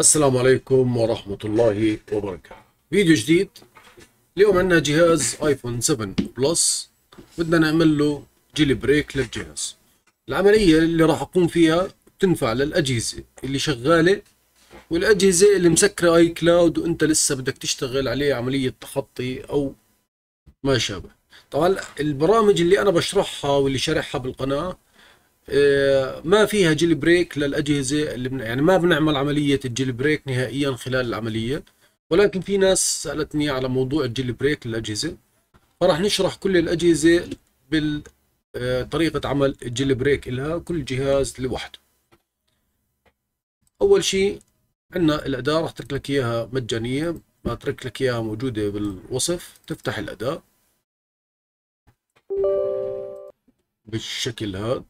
السلام عليكم ورحمة الله وبركاته. فيديو جديد. اليوم عندنا جهاز iPhone 7 Plus. بدنا نعمل له jailbreak للجهاز. العملية اللي راح أقوم فيها بتنفع للأجهزة اللي شغالة والأجهزة اللي مسكرة iCloud وأنت لسه بدك تشتغل عليه عملية تخطي أو ما شابه. طبعا البرامج اللي أنا بشرحها واللي شارحها بالقناة ما فيها jailbreak للأجهزة اللي بن... يعني ما بنعمل عملية ال jailbreak نهائيا خلال العملية. ولكن في ناس سألتني على موضوع ال jailbreak للأجهزة. فراح نشرح كل الأجهزة بطريقة عمل ال jailbreak لها كل جهاز لوحده. أول شيء عندنا الأداة راح أترك لك إياها مجانية. ما أترك لك إياها موجودة بالوصف. تفتح الأداة بالشكل هذا.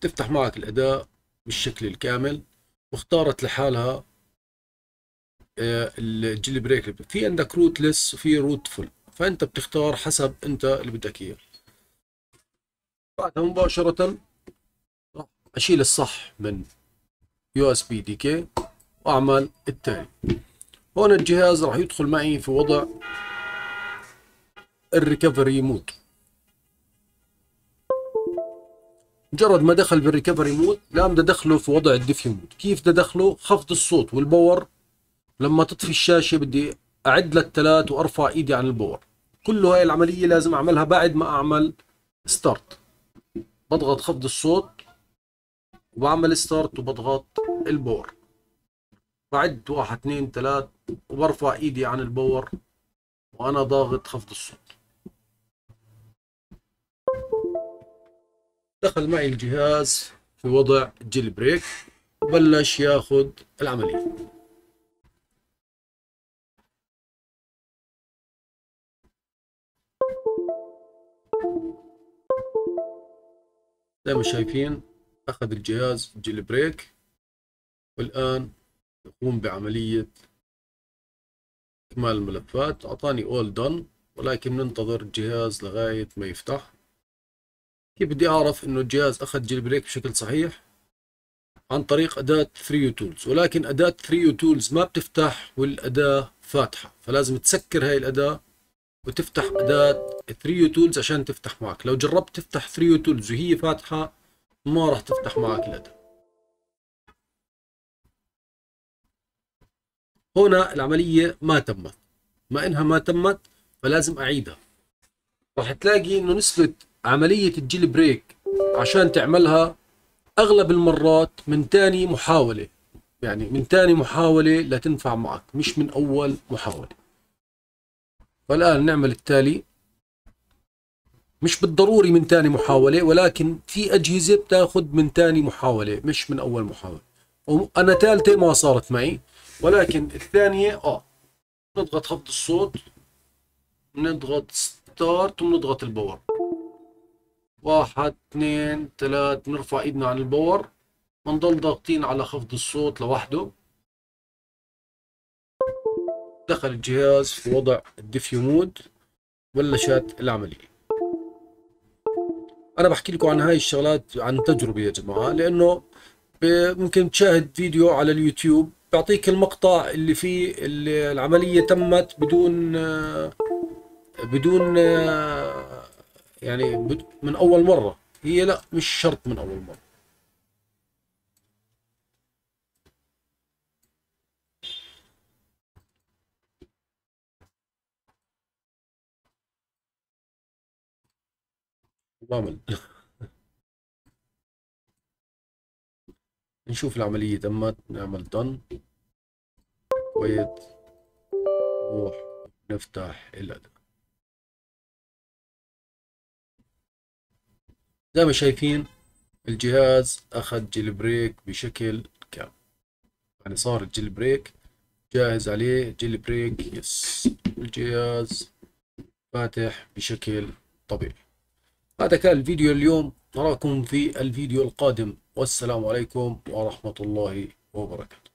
تفتح معك الأداة بالشكل الكامل واختارت لحالها آه، ال jailbreak. في عندك rootless وفي rootful فأنت بتختار حسب أنت اللي بدك إياه. بعدها مباشرة أشيل الصح من USB DK وأعمل التالي. هون الجهاز راح يدخل معي في وضع ال recovery mode مجرد ما دخل بال recovery mode لا بدي ادخله في وضع ال DFU mode. كيف بدي ادخله خفض الصوت وال power. لما تطفي الشاشة بدي أعد للثلاث وأرفع إيدي عن ال power. كل هاي العملية لازم أعملها بعد ما أعمل start بضغط خفض الصوت وبعمل start وبضغط ال power. بعد واحد اثنين ثلاث وبرفع إيدي عن ال power وأنا ضاغط خفض الصوت. دخل معي الجهاز في وضع jailbreak وبلش ياخذ العملية. زي ما شايفين أخذ الجهاز jailbreak والآن يقوم بعملية إكمال الملفات. أعطاني all done ولكن ننتظر الجهاز لغاية ما يفتح. كيف بدي أعرف إنه الجهاز أخذ jailbreak بشكل صحيح؟ عن طريق أداة 3 tools ولكن أداة 3 tools ما بتفتح والأداة فاتحة. فلازم تسكر هاي الأداة وتفتح أداة 3 tools عشان تفتح معك. لو جربت تفتح 3 tools وهي فاتحة ما راح تفتح معك الأداة. هنا العملية ما تمت. ما إنها ما تمت فلازم أعيدها. راح تلاقي إنه نسبة عملية الجيل بريك عشان تعملها أغلب المرات من تاني محاولة. يعني من تاني محاولة لتنفع معك مش من أول محاولة. والآن نعمل التالي. مش بالضروري من تاني محاولة ولكن في أجهزة بتاخذ من تاني محاولة مش من أول محاولة. وأنا ثالثة ما صارت معي ولكن الثانية آه نضغط خفض الصوت نضغط start ونضغط ال power واحد اثنين ثلاث نرفع ايدنا عن ال power. ونضل ضاغطين على خفض الصوت لوحده. دخل الجهاز في وضع ال DFU mode بلشت العملية أنا بحكي لكم عن هاي الشغلات عن تجربة يا جماعة لأنه ممكن تشاهد فيديو على اليوتيوب بيعطيك المقطع اللي فيه اللي العملية تمت بدون بدون يعني من أول مرة. هي لا مش شرط من مرة. بعمل نشوف العملية. تمت نعمل done wait. نروح نفتح الأداة. زي ما شايفين الجهاز أخذ jailbreak بشكل كامل. يعني صار ال jailbreak جاهز عليه jailbreak yes. الجهاز فاتح بشكل طبيعي. هذا كان الفيديو اليوم. نراكم في الفيديو القادم. والسلام عليكم ورحمة الله وبركاته.